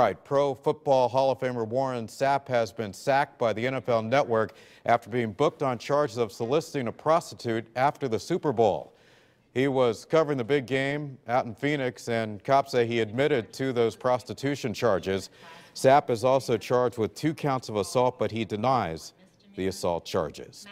All right, Pro Football Hall of Famer Warren Sapp has been sacked by the NFL Network after being booked on charges of soliciting a prostitute after the Super Bowl. He was covering the big game out in Phoenix, and cops say he admitted to those prostitution charges. Sapp is also charged with two counts of assault, but he denies the assault charges.